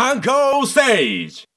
Uncle Stage.